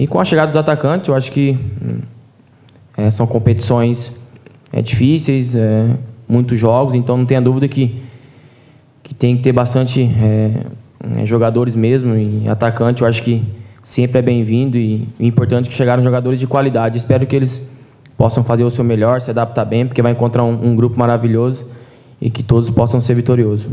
E com a chegada dos atacantes, eu acho que hum, é, são competições é, difíceis, é, muitos jogos, então não tenha dúvida que, que tem que ter bastante é, é, jogadores mesmo e atacante. Eu acho que sempre é bem-vindo e, e importante é que chegaram jogadores de qualidade. Espero que eles possam fazer o seu melhor, se adaptar bem, porque vai encontrar um, um grupo maravilhoso e que todos possam ser vitoriosos.